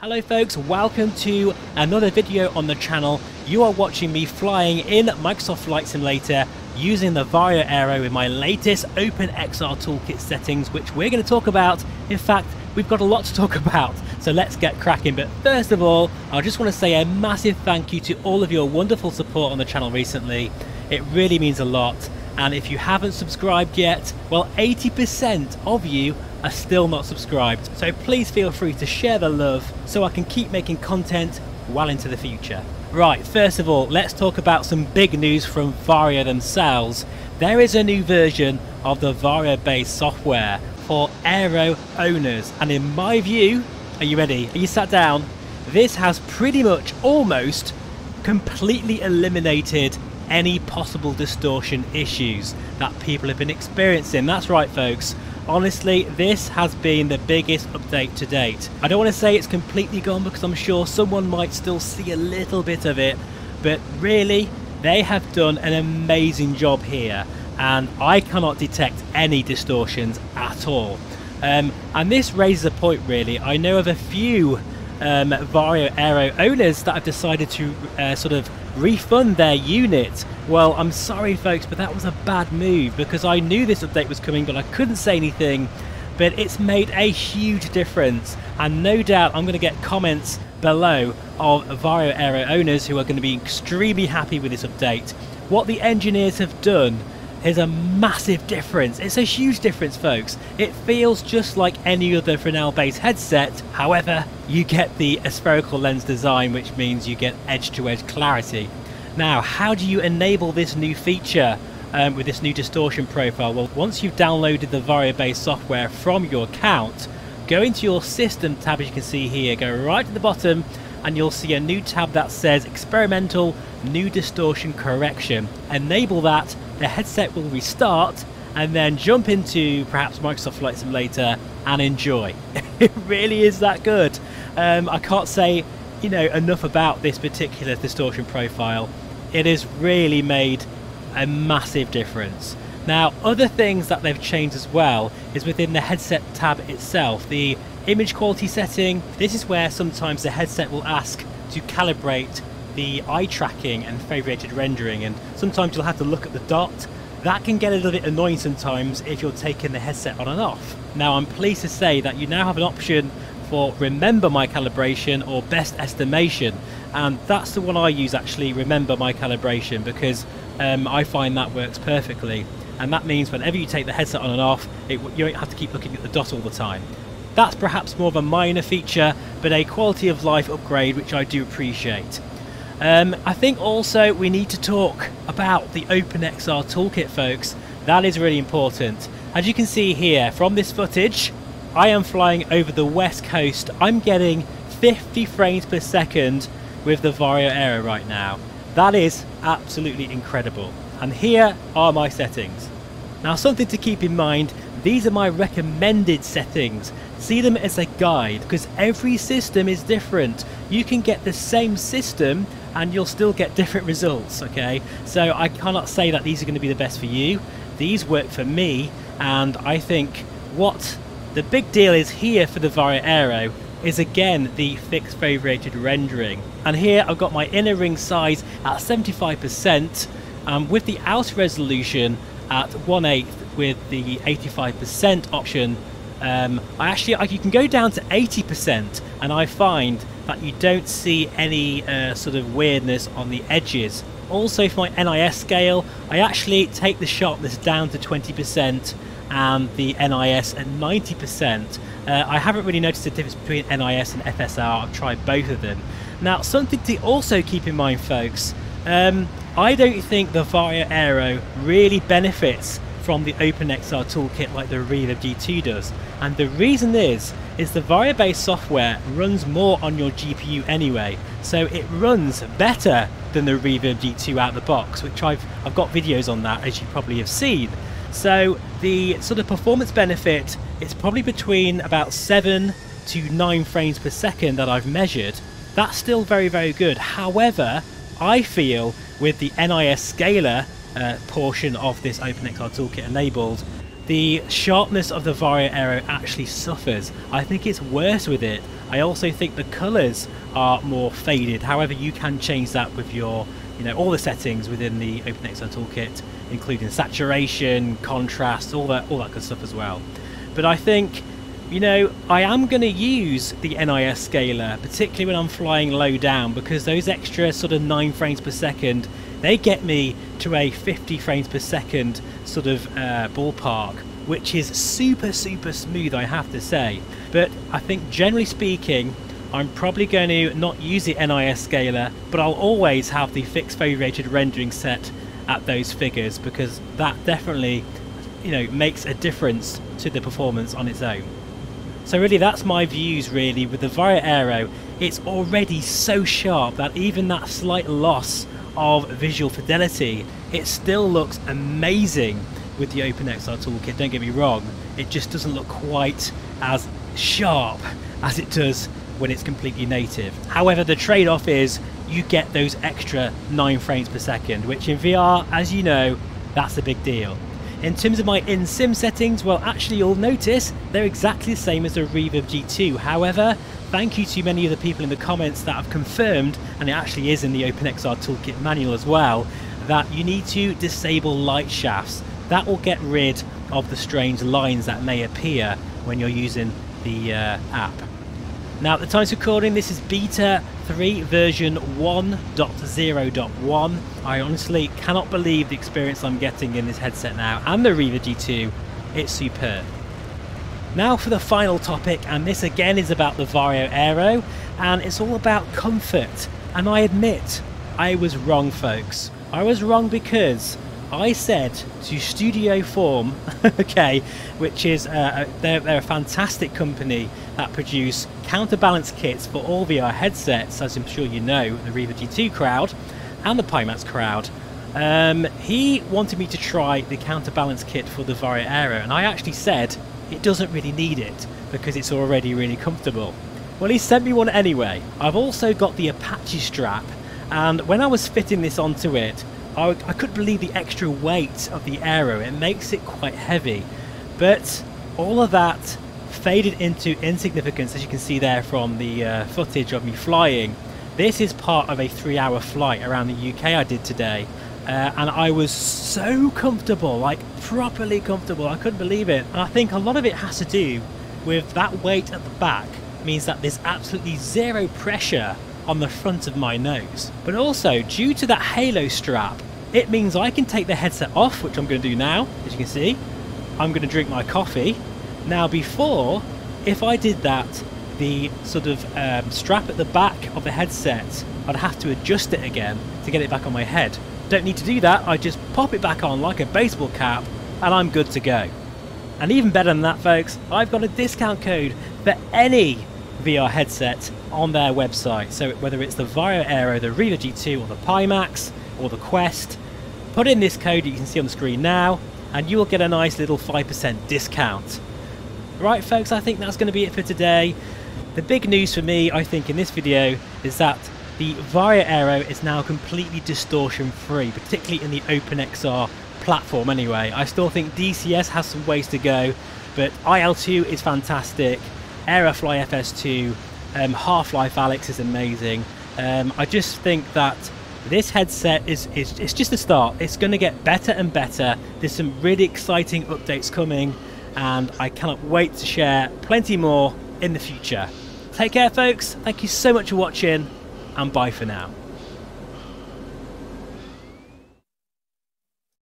Hello folks, welcome to another video on the channel. You are watching me flying in Microsoft Flight Simulator using the Varjo Aero with my latest OpenXR Toolkit settings, which we're going to talk about. In fact, we've got a lot to talk about, so let's get cracking. But first of all, I just want to say a massive thank you to all of your wonderful support on the channel recently. It really means a lot. And if you haven't subscribed yet, well, 80% of you are still not subscribed. So please feel free to share the love so I can keep making content well into the future. Right, first of all, let's talk about some big news from Varjo themselves. There is a new version of the Varjo based software for Aero owners, and in my view, are you ready? Are you sat down? This has pretty much almost completely eliminated any possible distortion issues that people have been experiencing. That's right, folks. Honestly, this has been the biggest update to date. I don't want to say it's completely gone because I'm sure someone might still see a little bit of it, but really, they have done an amazing job here and I cannot detect any distortions at all. Um, and this raises a point really. I know of a few um, Varjo Aero owners that have decided to uh, sort of refund their unit. Well, I'm sorry folks, but that was a bad move because I knew this update was coming, but I couldn't say anything. But it's made a huge difference, and no doubt I'm going to get comments below of Varjo Aero owners who are going to be extremely happy with this update. What the engineers have done is a massive difference. It's a huge difference, folks. It feels just like any other Fresnel based headset. However, you get the spherical lens design, which means you get edge to edge clarity. Now, how do you enable this new feature um, with this new distortion profile? Well, once you've downloaded the Varjo based software from your account, go into your system tab as you can see here, go right to the bottom and you'll see a new tab that says experimental new distortion correction. Enable that, the headset will restart and then jump into perhaps Microsoft Flight Simulator and enjoy. it really is that good. Um, I can't say you know enough about this particular distortion profile. It has really made a massive difference. Now, other things that they've changed as well is within the headset tab itself, the image quality setting. This is where sometimes the headset will ask to calibrate the eye tracking and foveated rendering, and sometimes you'll have to look at the dot. That can get a little bit annoying sometimes if you're taking the headset on and off. Now, I'm pleased to say that you now have an option for remember my calibration or best estimation, and that's the one I use actually, remember my calibration, because um, I find that works perfectly. And that means whenever you take the headset on and off, it, you don't have to keep looking at the dot all the time. That's perhaps more of a minor feature, but a quality of life upgrade which I do appreciate. Um, I think also we need to talk about the OpenXR toolkit, folks. That is really important. As you can see here from this footage, I am flying over the west coast. I'm getting 50 frames per second with the Varjo Aero right now. That is absolutely incredible. And here are my settings. Now something to keep in mind, these are my recommended settings. See them as a guide because every system is different. You can get the same system and you'll still get different results, okay? So I cannot say that these are going to be the best for you. These work for me, and I think what the big deal is here for the Varjo Aero is again the fixed foveated rendering. And here I've got my inner ring size at 75% um, with the outer resolution at 1 8 with the 85% option um, I actually I, you can go down to 80% and I find that you don't see any uh, sort of weirdness on the edges. Also for my NIS scale, I actually take the shot sharpness down to 20% and the NIS at 90%. Uh, I haven't really noticed a difference between NIS and FSR, I've tried both of them. Now something to also keep in mind folks, um, I don't think the Varjo Aero really benefits from the OpenXR toolkit like the Reverb G2 does. And the reason is, is the Varjo-based software runs more on your GPU anyway, so it runs better than the Reverb G2 out the box, which I've, I've got videos on that as you probably have seen. So the sort of performance benefit is probably between about 7 to 9 frames per second that I've measured. That's still very, very good. However, I feel with the NIS scaler uh, portion of this OpenXR toolkit enabled, the sharpness of the Varjo Aero actually suffers. I think it's worse with it. I also think the colours are more faded. However, you can change that with your, you know, all the settings within the OpenXR toolkit, including saturation, contrast, all that, all that good stuff as well. But I think, you know, I am going to use the NIS scaler, particularly when I'm flying low down, because those extra sort of 9 frames per second, they get me to a 50 frames per second sort of uh, ballpark, which is super, super smooth, I have to say. But I think generally speaking, I'm probably going to not use the NIS scaler, but I'll always have the fixed foveated rendering set at those figures because that definitely, you know, makes a difference to the performance on its own. So really that's my views really with the Varjo Aero. It's already so sharp that even that slight loss of visual fidelity, it still looks amazing with the OpenXR toolkit, don't get me wrong. It just doesn't look quite as sharp as it does when it's completely native. However, the trade-off is you get those extra 9 frames per second, which in VR, as you know, that's a big deal. In terms of my in-sim settings, well actually you'll notice they're exactly the same as the Reverb G2. However, thank you to many of the people in the comments that have confirmed, and it actually is in the OpenXR Toolkit manual as well, that you need to disable light shafts. That will get rid of the strange lines that may appear when you're using the uh, app. Now at the time of recording this is beta 3 version 1.0.1. I honestly cannot believe the experience I'm getting in this headset now and the Reverb G2, it's superb. Now for the final topic and this again is about the Varjo Aero and it's all about comfort and I admit I was wrong folks. I was wrong because I said to Studio Form, okay, which is uh, they're, they're, a fantastic company that produce counterbalance kits for all VR headsets, as I'm sure you know, the Reverb G2 crowd and the Pimax crowd. Um, he wanted me to try the counterbalance kit for the Varjo Aero, and I actually said it doesn't really need it because it's already really comfortable. Well, he sent me one anyway. I've also got the Apache strap, and when I was fitting this onto it, I, I couldn't believe the extra weight of the Aero. It makes it quite heavy. But all of that faded into insignificance, as you can see there from the uh, footage of me flying. This is part of a three hour flight around the UK I did today. Uh, and I was so comfortable, like properly comfortable. I couldn't believe it. And I think a lot of it has to do with that weight at the back means that there's absolutely zero pressure on the front of my nose. But also, due to that halo strap, it means I can take the headset off, which I'm going to do now, as you can see. I'm going to drink my coffee. Now before, if I did that, the sort of um, strap at the back of the headset, I'd have to adjust it again to get it back on my head. Don't need to do that, I just pop it back on like a baseball cap and I'm good to go. And even better than that folks, I've got a discount code for any VR headset on their website. So whether it's the Varjo Aero, the Reverb G2 or the Pimax or the Quest, put in this code you can see on the screen now and you will get a nice little 5% discount. Right folks, I think that's going to be it for today. The big news for me, I think, in this video is that the Varjo Aero is now completely distortion free, particularly in the OpenXR platform anyway. I still think DCS has some ways to go, but IL2 is fantastic. Aerofly FS2, um, Half-Life Alyx is amazing. Um, I just think that this headset is, is it's just a start. It's going to get better and better. There's some really exciting updates coming and I cannot wait to share plenty more in the future. Take care folks, thank you so much for watching and bye for now.